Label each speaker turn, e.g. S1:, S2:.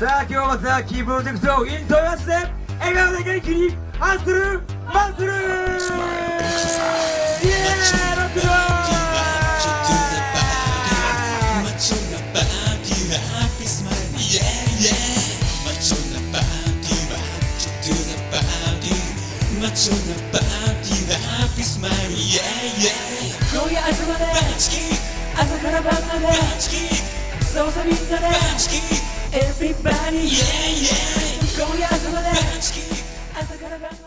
S1: さあ今日はザ・キープロジェクトイントロして笑顔で元気にハッスルマッスルイエーイロックドー
S2: ン朝から晩まで
S3: バチキ
S2: そうさみんなで
S3: バ
S2: チ
S3: キにイエイイエイ
S2: 今夜遊ばな
S3: い